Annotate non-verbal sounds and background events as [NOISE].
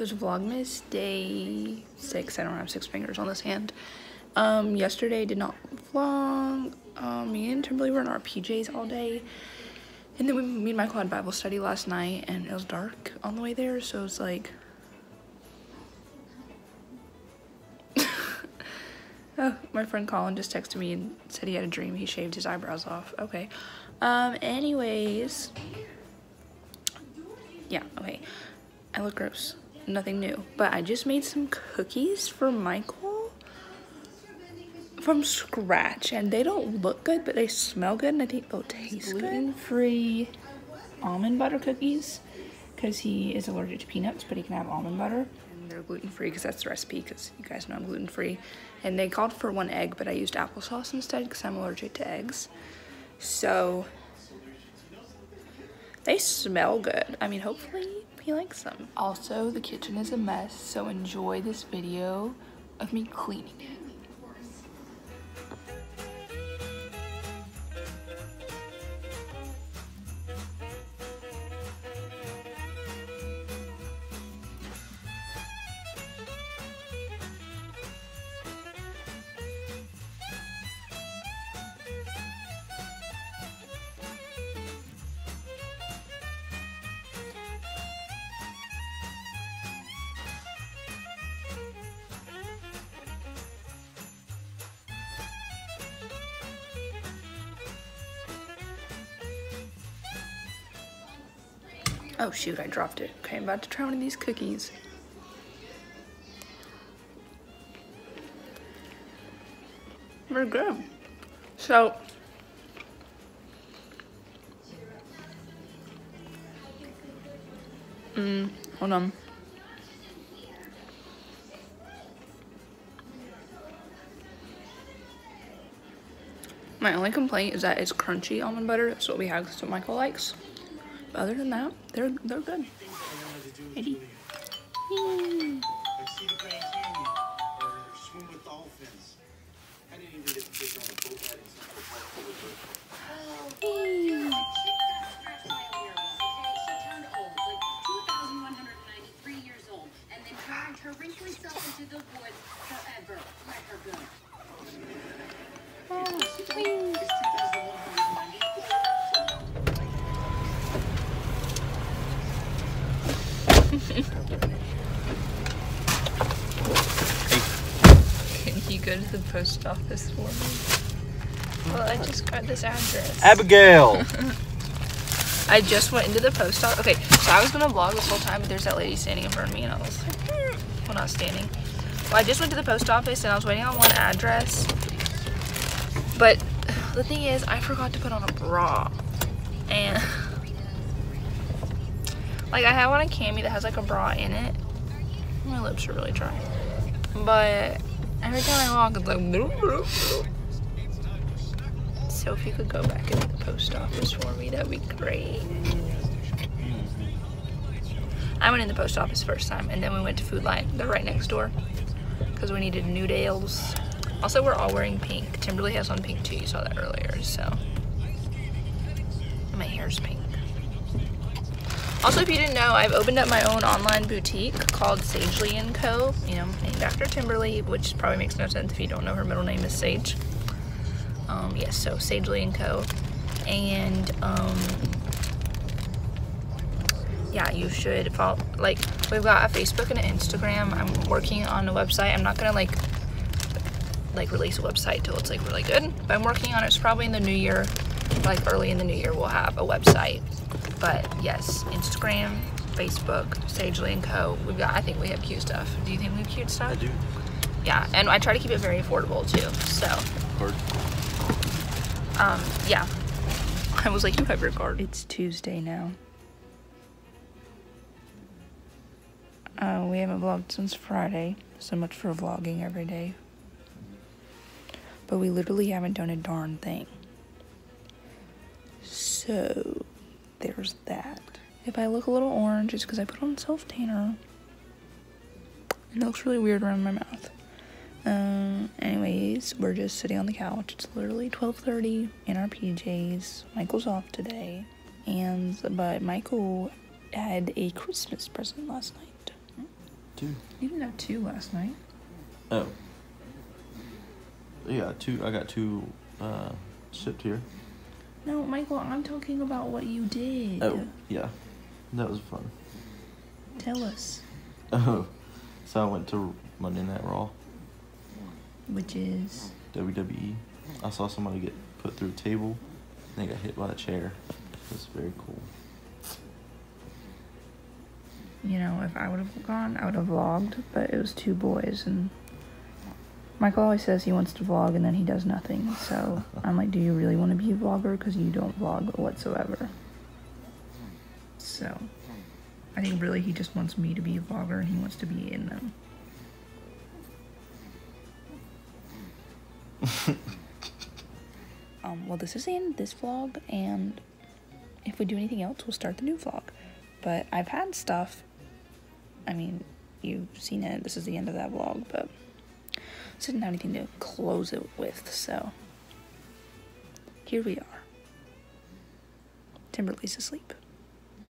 So it's Vlogmas day six. I don't have six fingers on this hand. Um, yesterday did not vlog. Um, me and Timberly were in our PJs all day. And then we, and Michael had Bible study last night and it was dark on the way there. So it's like, [LAUGHS] oh, my friend Colin just texted me and said he had a dream. He shaved his eyebrows off. Okay. Um, anyways. Yeah, okay. I look gross. Nothing new. But I just made some cookies for Michael from scratch. And they don't look good, but they smell good. And I think they'll taste good. Gluten-free almond butter cookies. Because he is allergic to peanuts, but he can have almond butter. And they're gluten-free because that's the recipe. Because you guys know I'm gluten-free. And they called for one egg, but I used applesauce instead because I'm allergic to eggs. So they smell good. I mean, hopefully he likes them. Also, the kitchen is a mess, so enjoy this video of me cleaning it. Oh shoot, I dropped it. Okay, I'm about to try one of these cookies. Very good. So, mm, hold on. My only complaint is that it's crunchy almond butter. That's what we have. That's what Michael likes. Other than that, they're they're good. Eddie. wrinkly self Can you go to the post office for me? Well, I just got this address. Abigail. [LAUGHS] I just went into the post office. Okay, so I was gonna vlog this whole time, but there's that lady standing in front of me, and I was like, hmm. well, not standing. Well, I just went to the post office, and I was waiting on one address. But [SIGHS] the thing is, I forgot to put on a bra, and [LAUGHS] like I have on cami that has like a bra in it. My lips are really dry, but every time I walk, it's like. So if you could go back into the post office for me, that'd be great. I went in the post office first time, and then we went to Food Lion. They're right next door because we needed noodles. Also, we're all wearing pink. Timberly has on pink too. You saw that earlier, so my hair's pink. Also, if you didn't know, I've opened up my own online boutique called Sagely & Co. You know, named after Timberly, which probably makes no sense if you don't know her middle name is Sage. Um, yes, so Sagely & Co. And, um, yeah, you should follow, like, we've got a Facebook and an Instagram. I'm working on a website. I'm not gonna, like, like, release a website till it's, like, really good. But I'm working on it. It's probably in the new year, like, early in the new year, we'll have a website. But, yes, Instagram, Facebook, Sagely & Co. We've got, I think we have cute stuff. Do you think we have cute stuff? I do. Yeah, and I try to keep it very affordable, too, so Or um, yeah. [LAUGHS] I was like, you have your card. It's Tuesday now. Uh, we haven't vlogged since Friday. So much for vlogging every day. But we literally haven't done a darn thing. So, there's that. If I look a little orange, it's because I put on self-tanner. It looks really weird around my mouth. Um, anyways, we're just sitting on the couch. It's literally 12:30 in our PJs. Michael's off today, and but Michael had a Christmas present last night. two. You didn't have two last night. Oh. Yeah, two. I got two uh, shipped here. No, Michael, I'm talking about what you did. Oh, yeah. That was fun. Tell us. Oh. So I went to Monday Night Raw, Which is. WWE. I saw somebody get put through a table and they got hit by a chair. It was very cool. You know, if I would have gone, I would have vlogged, but it was two boys, and Michael always says he wants to vlog and then he does nothing. So [LAUGHS] I'm like, do you really want to be a vlogger? Because you don't vlog whatsoever. So I think really he just wants me to be a vlogger and he wants to be in them. [LAUGHS] um, well, this is the end of this vlog, and if we do anything else, we'll start the new vlog. But I've had stuff. I mean, you've seen it. This is the end of that vlog, but just didn't have anything to close it with, so here we are. Timberly's asleep.